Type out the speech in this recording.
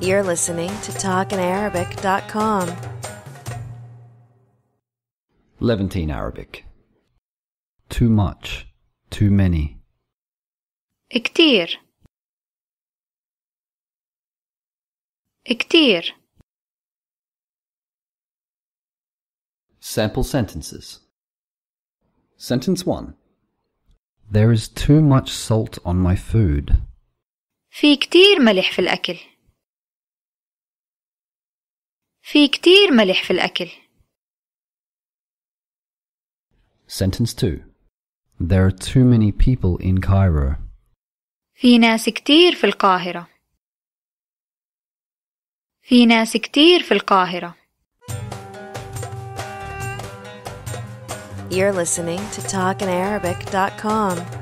You're listening to TalkinArabic.com. Levantine Arabic. Too much. Too many. كتير كتير Sample sentences. Sentence 1. There is too much salt on my food. في كتير ملح في الأكل في كتير ملح في الأكل Sentence 2. There are too many people in Cairo. في ناس كتير في القاهرة في ناس كتير في القاهرة You're listening to TalkinArabic.com.